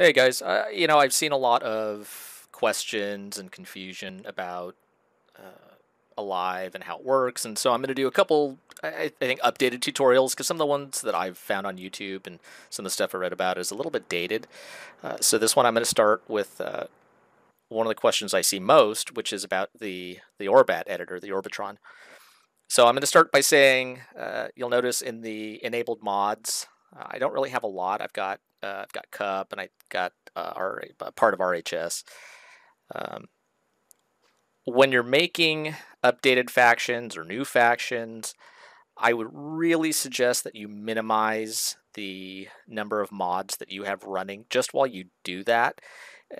Hey guys, uh, you know I've seen a lot of questions and confusion about uh, Alive and how it works, and so I'm going to do a couple, I, I think, updated tutorials because some of the ones that I've found on YouTube and some of the stuff I read about is a little bit dated. Uh, so this one I'm going to start with uh, one of the questions I see most, which is about the the Orbat editor, the ORBATRON. So I'm going to start by saying, uh, you'll notice in the enabled mods, uh, I don't really have a lot. I've got uh, I've got Cup and I got uh, our part of RHS. Um, when you're making updated factions or new factions, I would really suggest that you minimize the number of mods that you have running just while you do that,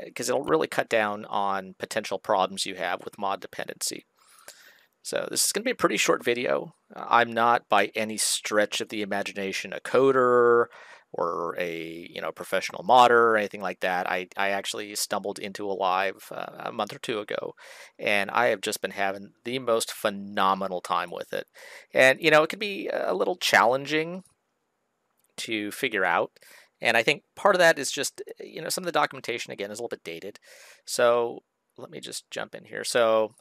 because uh, it'll really cut down on potential problems you have with mod dependency. So this is going to be a pretty short video. I'm not by any stretch of the imagination a coder or a you know professional modder or anything like that. I, I actually stumbled into Alive uh, a month or two ago, and I have just been having the most phenomenal time with it. And you know it can be a little challenging to figure out. And I think part of that is just you know some of the documentation again is a little bit dated. So let me just jump in here. So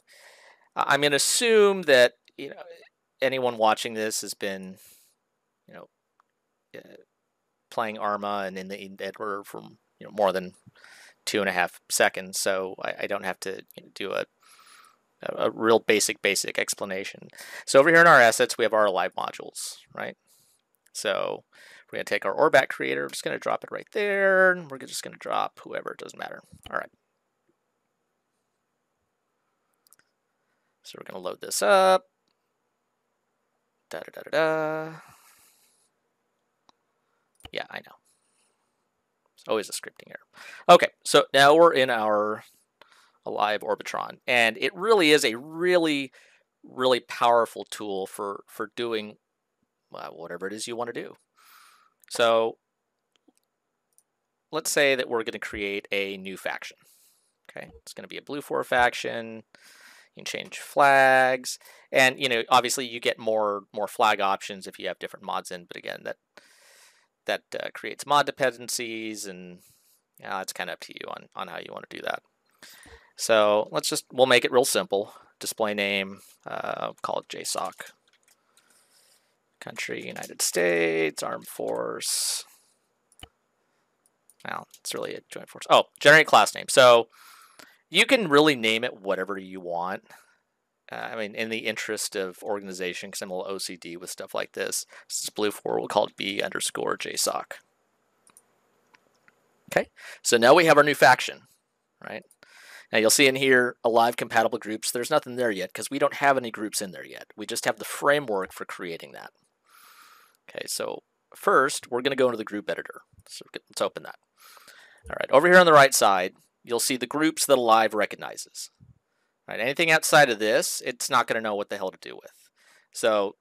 I'm going to assume that you know anyone watching this has been you know uh, playing Arma and in the editor for you know more than two and a half seconds, so I, I don't have to you know, do a a real basic basic explanation. So over here in our assets, we have our live modules, right? So we're going to take our Orbat creator, I'm just going to drop it right there, and we're just going to drop whoever, it doesn't matter. All right. So we're going to load this up. Da da da da da. Yeah, I know. It's always a scripting error. Okay, so now we're in our Alive ORBATRON, and it really is a really, really powerful tool for for doing well, whatever it is you want to do. So let's say that we're going to create a new faction. Okay, it's going to be a BLUFOR faction. Can change flags, and you know, obviously, you get more more flag options if you have different mods in. But again, that that uh, creates mod dependencies, and yeah, it's kind of up to you on on how you want to do that. So let's just we'll make it real simple. Display name, uh, call it JSOC. Country, United States, Armed Force. Well, it's really a joint force. Oh, generate class name. So you can really name it whatever you want. Uh, I mean, in the interest of organization, because I'm a little OCD with stuff like this, this is BLUFOR, we'll call it B underscore JSOC. Okay, so now we have our new faction, right? Now you'll see in here alive compatible groups. There's nothing there yet because we don't have any groups in there yet. We just have the framework for creating that. Okay, so first we're going to go into the group editor. So let's open that. All right, over here on the right side, you'll see the groups that Alive recognizes. Right, anything outside of this, it's not going to know what the hell to do with. So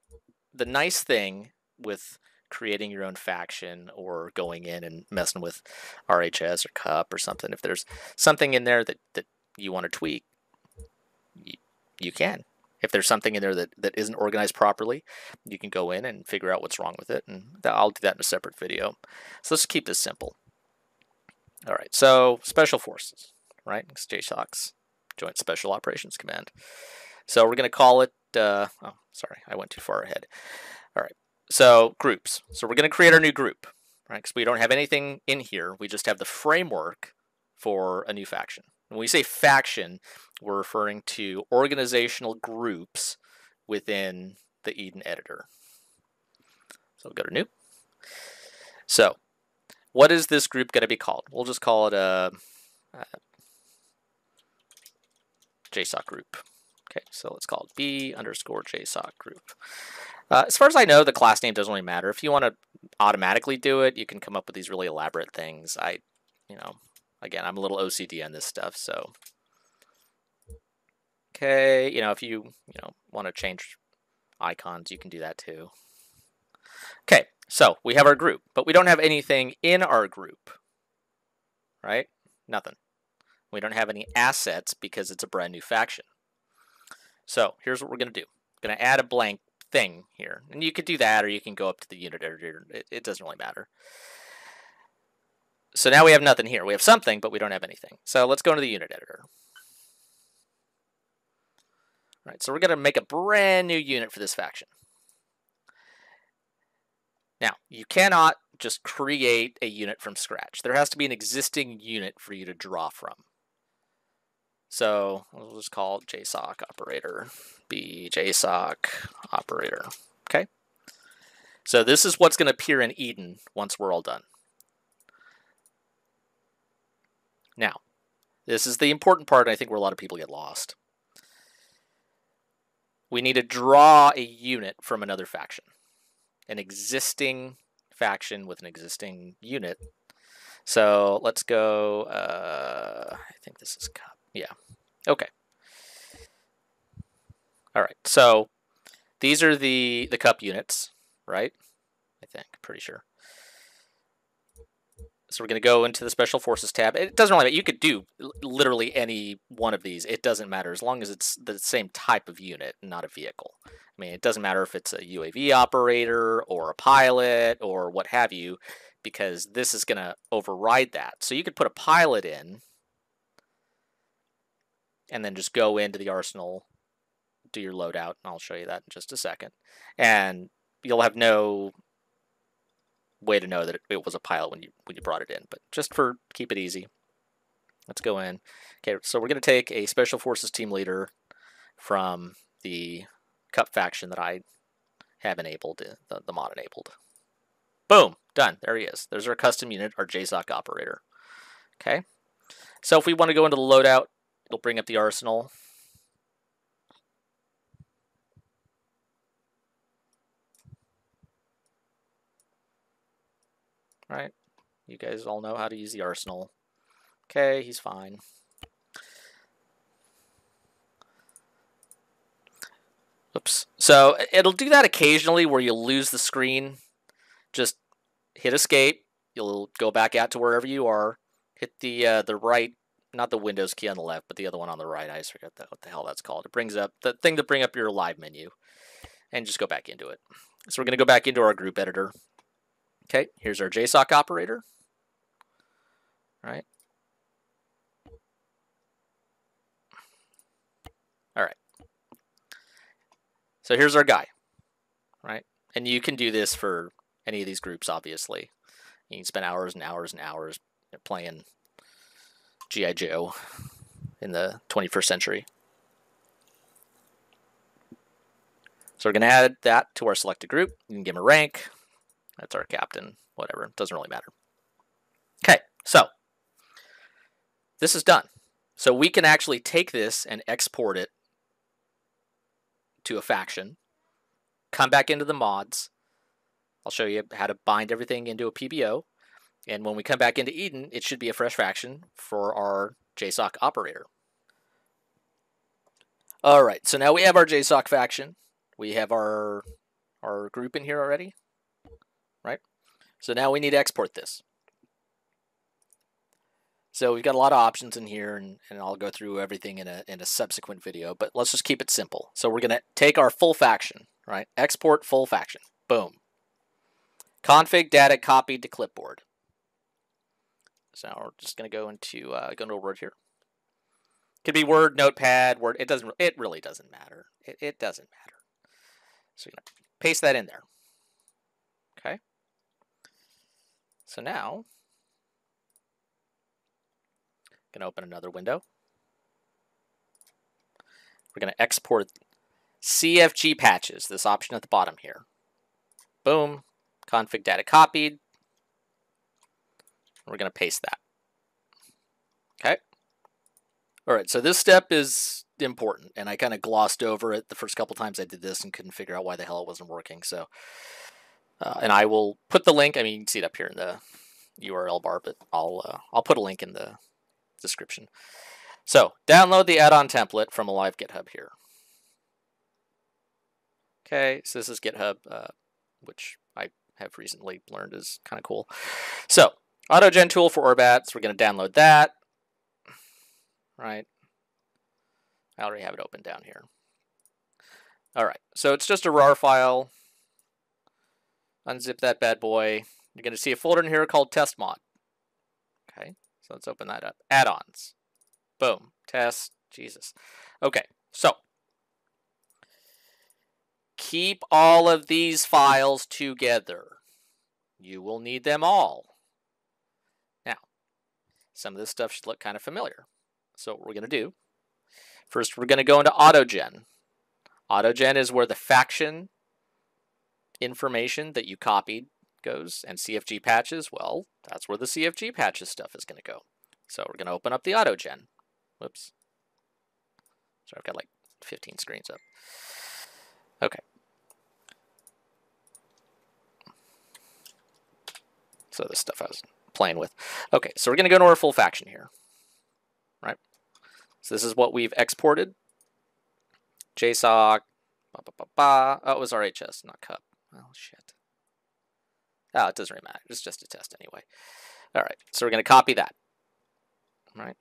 the nice thing with creating your own faction or going in and messing with RHS or Cup or something, if there's something in there that, that you want to tweak, you, you can. If there's something in there that, that isn't organized properly, you can go in and figure out what's wrong with it. And I'll do that in a separate video. So let's keep this simple. All right, so Special Forces, right? It's JSOC's Joint Special Operations Command. So we're going to call it, uh, oh, sorry, I went too far ahead. All right, so groups. So we're going to create our new group, right? Because we don't have anything in here. We just have the framework for a new faction. When we say faction, we're referring to organizational groups within the Eden editor. So we'll go to new. So what is this group going to be called? We'll just call it a, a JSOC group. Okay, so let's call it B underscore JSOC group. Uh, as far as I know, the class name doesn't really matter. If you want to automatically do it, you can come up with these really elaborate things. I, you know, again, I'm a little OCD on this stuff, so. Okay, you know, if you, you know, want to change icons, you can do that too. Okay, so we have our group, but we don't have anything in our group, right? Nothing. We don't have any assets because it's a brand new faction. So here's what we're going to do. I'm going to add a blank thing here. And you could do that or you can go up to the unit editor. It, it doesn't really matter. so now we have nothing here. We have something, but we don't have anything. So let's go into the unit editor. All right, so we're going to make a brand new unit for this faction. Now, you cannot just create a unit from scratch. There has to be an existing unit for you to draw from. So we'll just call it JSOC operator, B JSOC operator. Okay. So this is what's going to appear in Eden once we're all done. Now, this is the important part, I think, where a lot of people get lost. We need to draw a unit from another faction, an existing faction with an existing unit. So let's go, uh, I think this is cup. Yeah. Okay. All right. So these are the, the cup units, right? I think, pretty sure. So we're going to go into the Special Forces tab. It doesn't really matter. You could do literally any one of these. It doesn't matter as long as it's the same type of unit, not a vehicle. I mean, it doesn't matter if it's a UAV operator or a pilot or what have you, because this is going to override that. So you could put a pilot in and then just go into the arsenal, do your loadout, and I'll show you that in just a second. And you'll have no way to know that it, was a pilot when you when you brought it in. But just for keep it easy, let's go in. Okay, so we're going to take a Special Forces team leader from the Cup faction that I have enabled, uh, the, the mod enabled. Boom, done. There he is. There's our custom unit, our JSOC operator. Okay, so if we want to go into the loadout, it'll bring up the arsenal. right? You guys all know how to use the arsenal. Okay, he's fine. Oops. So it'll do that occasionally where you lose the screen. Just hit escape. You'll go back out to wherever you are. Hit the uh, the right, not the Windows key on the left, but the other one on the right. I just forget that, what the hell that's called. It brings up the thing to bring up your live menu, and just go back into it. So we're going to go back into our group editor. Okay, here's our JSOC operator. All right. So here's our guy, right? And you can do this for any of these groups, obviously. You can spend hours and hours and hours playing G.I. Joe in the 21st century. So we're going to add that to our selected group. You can give him a rank. That's our captain, whatever. Doesn't really matter. Okay, so this is done. So we can actually take this and export it to a faction, come back into the mods. I'll show you how to bind everything into a PBO. And when we come back into Eden, it should be a fresh faction for our JSOC operator. All right, so now we have our JSOC faction. We have our, our group in here already. Right? So now we need to export this. So we've got a lot of options in here, and, and I'll go through everything in a, in a subsequent video, but let's just keep it simple. So we're going to take our full faction, right? Export full faction. Boom. Config data copied to clipboard. So we're just going to go into uh, go into a Word here. Could be Word, Notepad, Word. It doesn't. It really doesn't matter. It, it doesn't matter. So paste that in there. Okay. So now, going to open another window. We're going to export CFG patches, this option at the bottom here. Boom, config data copied. We're going to paste that. Okay. All right, so this step is important, and I kind of glossed over it the first couple times I did this and couldn't figure out why the hell it wasn't working. So uh, and I will put the link. I mean, you can see it up here in the URL bar, but I'll uh, I'll put a link in the description. So download the add-on template from Alive GitHub here. Okay, so this is GitHub, uh, which I have recently learned is kind of cool. So AutoGen tool for Orbats. We're going to download that. Right. I already have it open down here. All right, so it's just a RAR file. Unzip that bad boy. You're going to see a folder in here called test mod. So let's open that up. Add-ons. Boom. Test. Jesus. Okay. So keep all of these files together. You will need them all. Now, some of this stuff should look kind of familiar. So what we're going to do, first we're going to go into AutoGen. AutoGen is where the faction information that you copied goes, and CFG patches, well, that's where the CFG patches stuff is going to go. So we're going to open up the AutoGen. Whoops. So I've got like 15 screens up. Okay. So this stuff I was playing with. Okay, so we're going to go to our full faction here. Right? So this is what we've exported. JSOC. Ba, ba, ba, ba. Oh, it was RHS, not cup. Oh, shit. Oh, it doesn't really matter. It's just a test anyway. All right, so we're going to copy that. All right.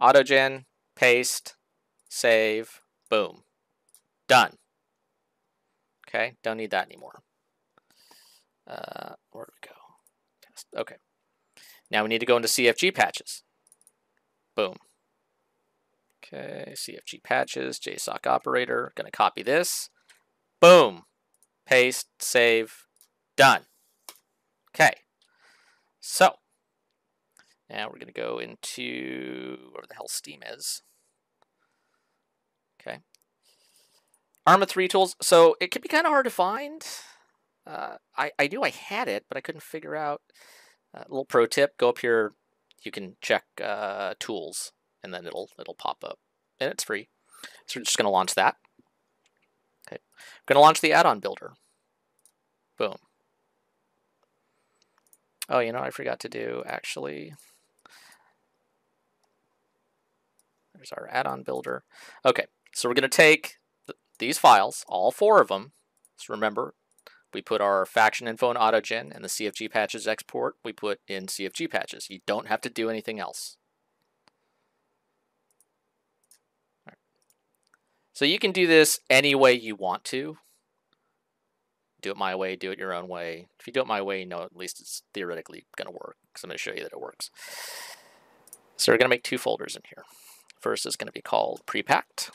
AutoGen, paste, save, boom. Done. Okay, don't need that anymore. Uh, where do we go? Test. Okay. Now we need to go into CFG patches. Boom. Okay, CFG patches, JSOC operator. Going to copy this. Boom. Paste, save, done. Okay. So, now we're going to go into where the hell Steam is. Okay. Arma 3 tools. So it can be kind of hard to find. Uh, I, I knew I had it, but I couldn't figure out. A uh, little pro tip, go up here. You can check uh, tools, and then it'll it'll pop up. And it's free. So we're just going to launch that. Okay. We're going to launch the add-on builder. Boom. Oh, you know, I forgot to do, actually. There's our add-on builder. Okay, so we're going to take th these files, all four of them. So remember, we put our faction info in AutoGen and the CFG patches export we put in CFG patches. You don't have to do anything else. So you can do this any way you want to. Do it my way, do it your own way. If you do it my way, you know at least it's theoretically going to work because I'm going to show you that it works. So we're going to make two folders in here. First is going to be called prepacked.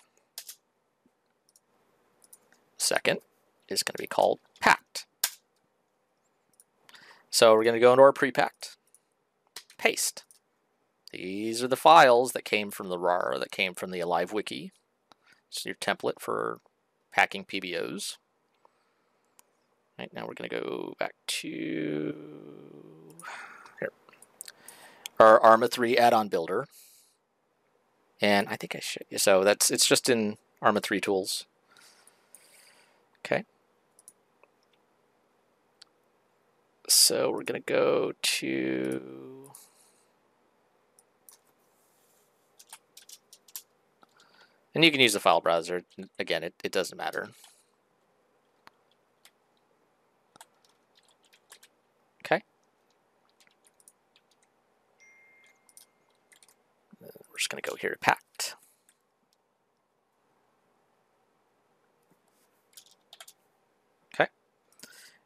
Second is going to be called packed. So we're going to go into our prepacked, paste. These are the files that came from the RAR, that came from the Alive Wiki. It's your template for packing PBOs. Right, now we're going to go back to here. our ARMA 3 add-on builder. And I think I should. So that's it's just in ARMA 3 tools. Okay. So we're going to go to And you can use the file browser. Again, it, it doesn't matter. We're just going to go here to packed. Okay.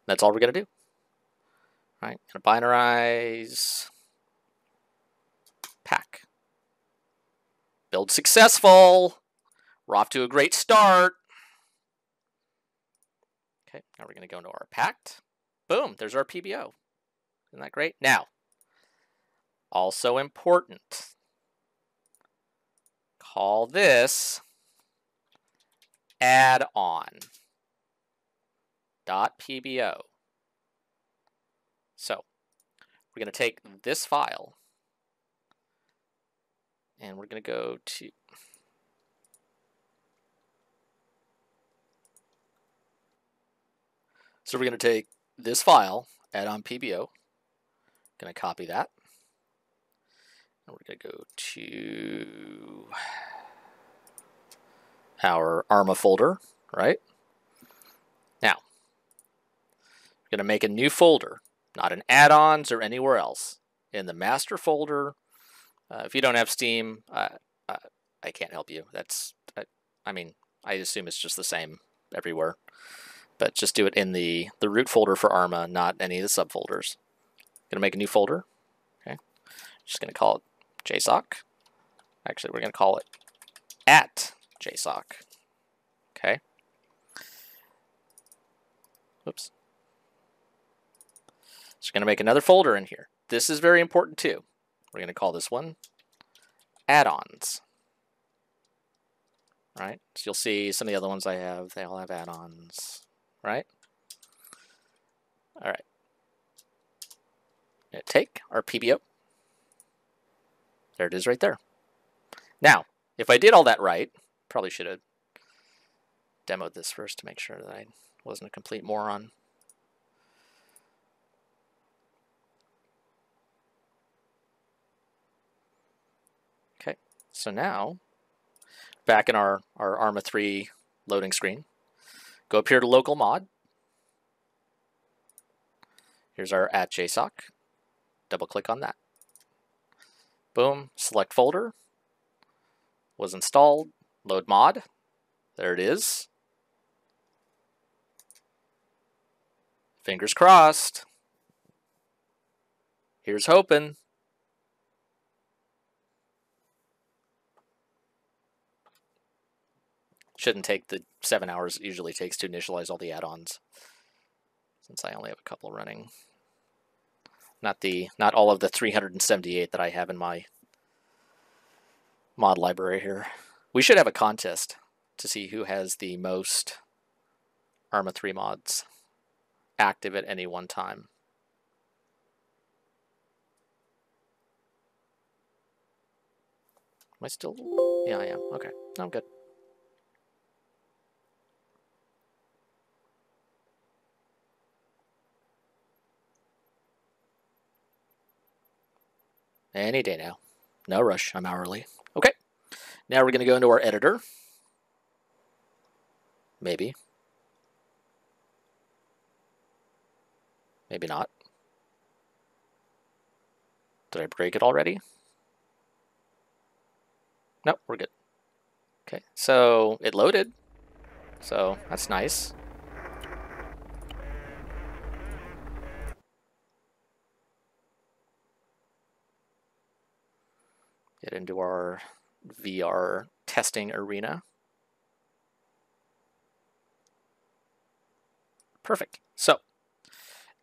That's all we're going to do. All right, going to binarize, pack. Build successful. We're off to a great start. Okay, now we're going to go into our packed. Boom, there's our PBO. Isn't that great? Now, also important, call this add on dot pbo. So we're going to take this file and we're going to go to So we're going to take this file, add on PBO, going to copy that, we're going to go to our ARMA folder, right? Now, we're going to make a new folder, not in add-ons or anywhere else. In the master folder, uh, if you don't have Steam, uh, I can't help you. That's, I, I mean, I assume it's just the same everywhere. But just do it in the, the root folder for ARMA, not any of the subfolders. Gonna make a new folder. Okay. Just going to call it JSOC. Actually, we're going to call it at JSOC. Okay. Oops. So we're going to make another folder in here. This is very important too. We're going to call this one add-ons. Right? So you'll see some of the other ones I have, they all have add-ons, right? All right. Take our PBO. There it is right there. Now, if I did all that right, probably should have demoed this first to make sure that I wasn't a complete moron. Okay, so now, back in our, our ARMA 3 loading screen, go up here to local mod. Here's our at JSOC. Double click on that. Boom, select folder. Was installed. Load mod. There it is. Fingers crossed. Here's hoping. Shouldn't take the seven hours it usually takes to initialize all the add-ons, since I only have a couple running. Not the not all of the 378 that I have in my mod library here. We should have a contest to see who has the most ARMA 3 mods active at any one time. Am I still? Yeah, I am. Okay. I'm good. Any day now. No rush. I'm hourly. Okay. Now we're going to go into our editor. Maybe. Maybe not. Did I break it already? Nope, we're good. Okay, so it loaded. So that's nice. Get into our VR testing arena. Perfect. So,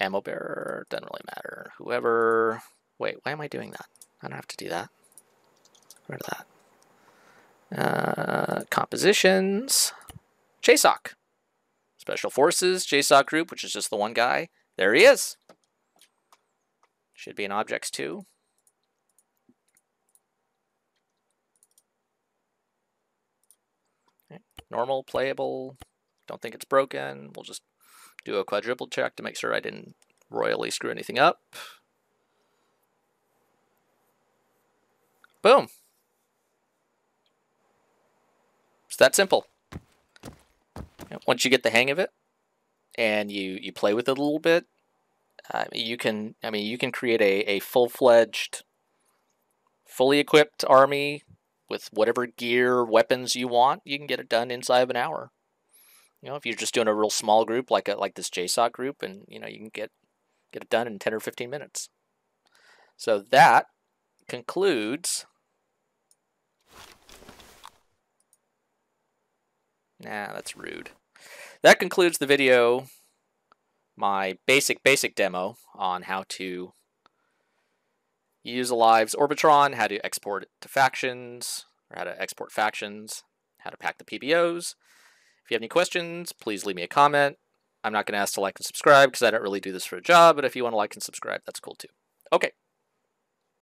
ammo bearer, doesn't really matter. Whoever, wait, why am I doing that? I don't have to do that. Rid of that. Uh, compositions, JSOC. Special Forces, JSOC group, which is just the one guy. There he is. Should be in objects too. Normal, playable. Don't think it's broken. We'll just do a quadruple check to make sure I didn't royally screw anything up. Boom. It's that simple. Once you get the hang of it and you, you play with it a little bit, uh, you can I mean you can create a, a full-fledged, fully equipped army with whatever gear, weapons you want, you can get it done inside of an hour. You know, if you're just doing a real small group like a, like this JSOC group, and you know you can get get it done in 10 or 15 minutes. So that concludes. Nah, that's rude. That concludes the video, my basic basic demo on how to use Alive's ORBATRON, how to export it to factions, or how to export factions, how to pack the PBOs. If you have any questions, please leave me a comment. I'm not going to ask to like and subscribe because I don't really do this for a job, but if you want to like and subscribe, that's cool too. Okay,